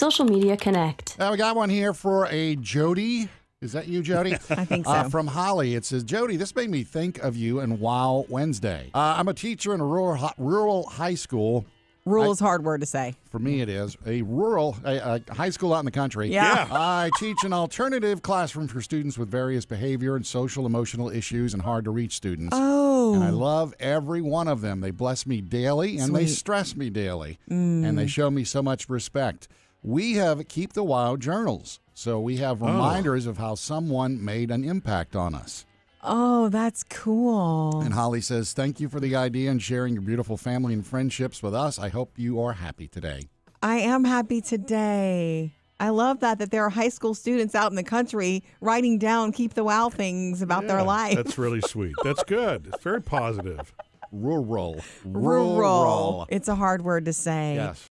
Social Media Connect. Now we got one here for a Jodi. Is that you, Jodi? I think so. Uh, from Holly, it says, Jodi, this made me think of you and Wow Wednesday. Uh, I'm a teacher in a rural, rural high school. Rule is hard word to say. For me, it is a rural a, a high school out in the country. Yeah. Yeah. I teach an alternative classroom for students with various behavior and social emotional issues and hard to reach students. Oh. And I love every one of them. They bless me daily and they stress me daily. And they show me so much respect. We have Keep the Wow journals. So we have oh. reminders of how someone made an impact on us. Oh, that's cool. And Holly says, Thank you for the idea and sharing your beautiful family and friendships with us. I hope you are happy today. I am happy today. I love that that there are high school students out in the country writing down keep the wow things about their life. That's really sweet. That's good. It's very positive. Rural. Rural. It's a hard word to say. Yes.